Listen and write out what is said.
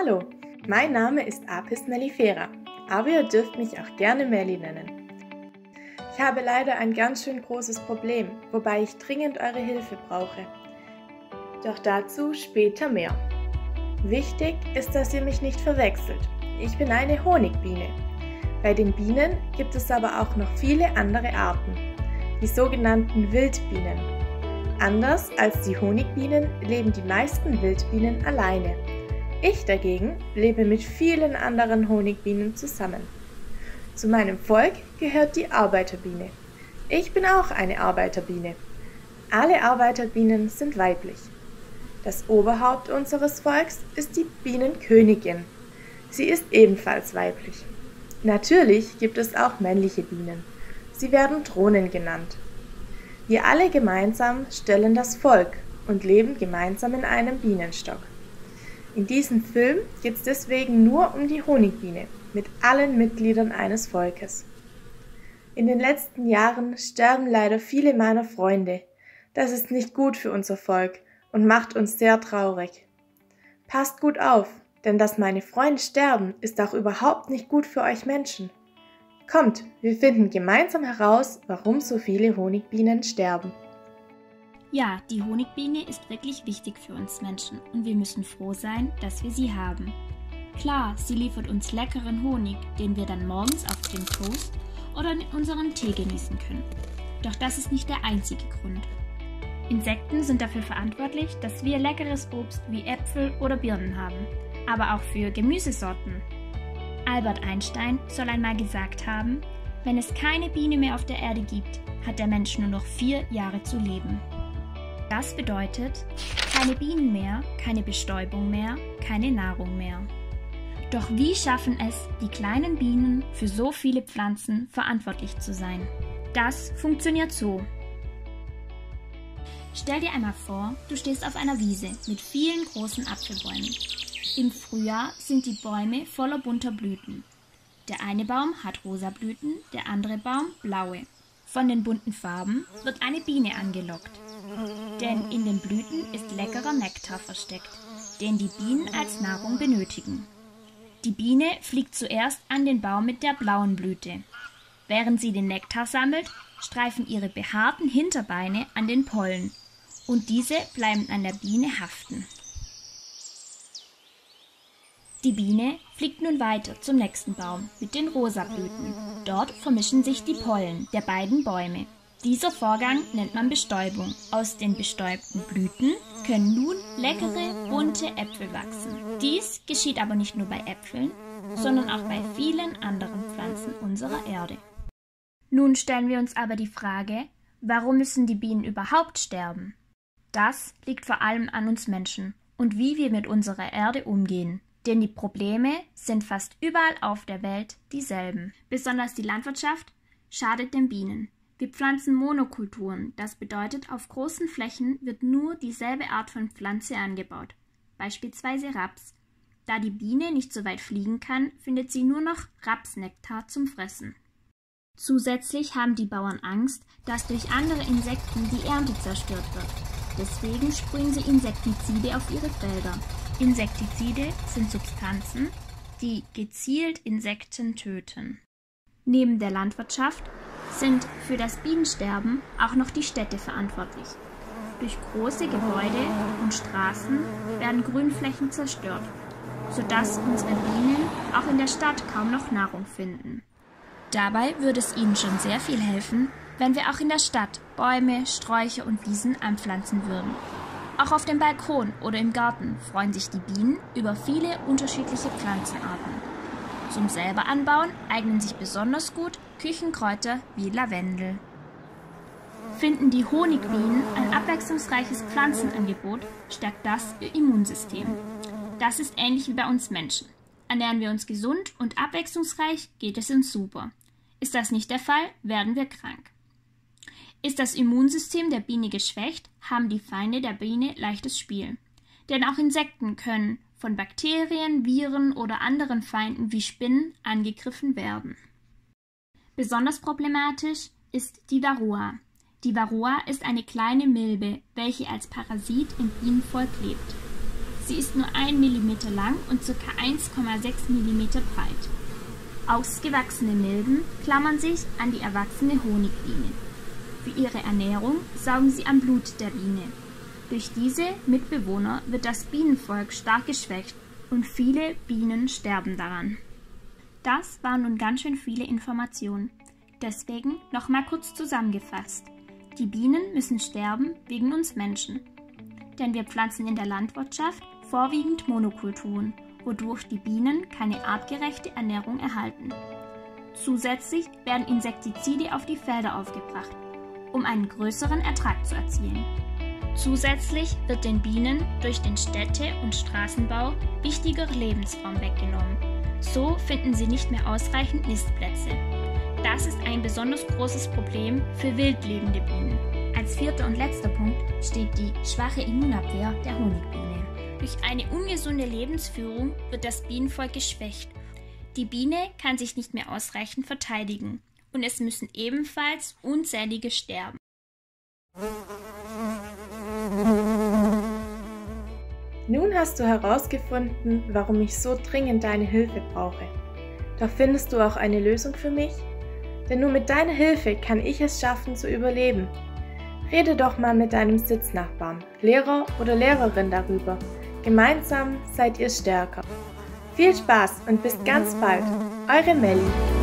Hallo, mein Name ist Apis mellifera, aber ihr dürft mich auch gerne Melli nennen. Ich habe leider ein ganz schön großes Problem, wobei ich dringend eure Hilfe brauche. Doch dazu später mehr. Wichtig ist, dass ihr mich nicht verwechselt. Ich bin eine Honigbiene. Bei den Bienen gibt es aber auch noch viele andere Arten, die sogenannten Wildbienen. Anders als die Honigbienen leben die meisten Wildbienen alleine. Ich dagegen lebe mit vielen anderen Honigbienen zusammen. Zu meinem Volk gehört die Arbeiterbiene. Ich bin auch eine Arbeiterbiene. Alle Arbeiterbienen sind weiblich. Das Oberhaupt unseres Volks ist die Bienenkönigin. Sie ist ebenfalls weiblich. Natürlich gibt es auch männliche Bienen. Sie werden Drohnen genannt. Wir alle gemeinsam stellen das Volk und leben gemeinsam in einem Bienenstock. In diesem Film geht es deswegen nur um die Honigbiene mit allen Mitgliedern eines Volkes. In den letzten Jahren sterben leider viele meiner Freunde. Das ist nicht gut für unser Volk und macht uns sehr traurig. Passt gut auf, denn dass meine Freunde sterben, ist auch überhaupt nicht gut für euch Menschen. Kommt, wir finden gemeinsam heraus, warum so viele Honigbienen sterben. Ja, die Honigbiene ist wirklich wichtig für uns Menschen und wir müssen froh sein, dass wir sie haben. Klar, sie liefert uns leckeren Honig, den wir dann morgens auf dem Toast oder in unserem Tee genießen können. Doch das ist nicht der einzige Grund. Insekten sind dafür verantwortlich, dass wir leckeres Obst wie Äpfel oder Birnen haben, aber auch für Gemüsesorten. Albert Einstein soll einmal gesagt haben, wenn es keine Biene mehr auf der Erde gibt, hat der Mensch nur noch vier Jahre zu leben. Das bedeutet, keine Bienen mehr, keine Bestäubung mehr, keine Nahrung mehr. Doch wie schaffen es die kleinen Bienen für so viele Pflanzen verantwortlich zu sein? Das funktioniert so. Stell dir einmal vor, du stehst auf einer Wiese mit vielen großen Apfelbäumen. Im Frühjahr sind die Bäume voller bunter Blüten. Der eine Baum hat rosa Blüten, der andere Baum blaue. Von den bunten Farben wird eine Biene angelockt. Denn in den Blüten ist leckerer Nektar versteckt, den die Bienen als Nahrung benötigen. Die Biene fliegt zuerst an den Baum mit der blauen Blüte. Während sie den Nektar sammelt, streifen ihre behaarten Hinterbeine an den Pollen und diese bleiben an der Biene haften. Die Biene fliegt nun weiter zum nächsten Baum mit den rosa Blüten. Dort vermischen sich die Pollen der beiden Bäume. Dieser Vorgang nennt man Bestäubung. Aus den bestäubten Blüten können nun leckere, bunte Äpfel wachsen. Dies geschieht aber nicht nur bei Äpfeln, sondern auch bei vielen anderen Pflanzen unserer Erde. Nun stellen wir uns aber die Frage, warum müssen die Bienen überhaupt sterben? Das liegt vor allem an uns Menschen und wie wir mit unserer Erde umgehen. Denn die Probleme sind fast überall auf der Welt dieselben. Besonders die Landwirtschaft schadet den Bienen. Wir pflanzen Monokulturen, das bedeutet, auf großen Flächen wird nur dieselbe Art von Pflanze angebaut, beispielsweise Raps. Da die Biene nicht so weit fliegen kann, findet sie nur noch Rapsnektar zum Fressen. Zusätzlich haben die Bauern Angst, dass durch andere Insekten die Ernte zerstört wird. Deswegen sprühen sie Insektizide auf ihre Felder. Insektizide sind Substanzen, die gezielt Insekten töten. Neben der Landwirtschaft sind für das Bienensterben auch noch die Städte verantwortlich. Durch große Gebäude und Straßen werden Grünflächen zerstört, sodass unsere Bienen auch in der Stadt kaum noch Nahrung finden. Dabei würde es ihnen schon sehr viel helfen, wenn wir auch in der Stadt Bäume, Sträucher und Wiesen anpflanzen würden. Auch auf dem Balkon oder im Garten freuen sich die Bienen über viele unterschiedliche Pflanzenarten. Zum selber anbauen eignen sich besonders gut Küchenkräuter wie Lavendel. Finden die Honigbienen ein abwechslungsreiches Pflanzenangebot, stärkt das ihr Immunsystem. Das ist ähnlich wie bei uns Menschen. Ernähren wir uns gesund und abwechslungsreich, geht es uns super. Ist das nicht der Fall, werden wir krank. Ist das Immunsystem der Biene geschwächt, haben die Feinde der Biene leichtes Spiel. Denn auch Insekten können von Bakterien, Viren oder anderen Feinden wie Spinnen angegriffen werden. Besonders problematisch ist die Varroa. Die Varroa ist eine kleine Milbe, welche als Parasit im Bienenvolk lebt. Sie ist nur 1 mm lang und ca. 1,6 mm breit. Ausgewachsene Milben klammern sich an die erwachsene Honigbiene. Für ihre Ernährung saugen sie am Blut der Biene. Durch diese Mitbewohner wird das Bienenvolk stark geschwächt und viele Bienen sterben daran. Das waren nun ganz schön viele Informationen. Deswegen nochmal kurz zusammengefasst. Die Bienen müssen sterben wegen uns Menschen. Denn wir pflanzen in der Landwirtschaft vorwiegend Monokulturen, wodurch die Bienen keine artgerechte Ernährung erhalten. Zusätzlich werden Insektizide auf die Felder aufgebracht, um einen größeren Ertrag zu erzielen. Zusätzlich wird den Bienen durch den Städte- und Straßenbau wichtiger Lebensraum weggenommen. So finden sie nicht mehr ausreichend Nistplätze. Das ist ein besonders großes Problem für wildlebende Bienen. Als vierter und letzter Punkt steht die schwache Immunabwehr der Honigbiene. Durch eine ungesunde Lebensführung wird das Bienenvolk geschwächt. Die Biene kann sich nicht mehr ausreichend verteidigen und es müssen ebenfalls unzählige sterben. Nun hast du herausgefunden, warum ich so dringend deine Hilfe brauche. Doch findest du auch eine Lösung für mich? Denn nur mit deiner Hilfe kann ich es schaffen zu überleben. Rede doch mal mit deinem Sitznachbarn, Lehrer oder Lehrerin darüber. Gemeinsam seid ihr stärker. Viel Spaß und bis ganz bald. Eure Melli.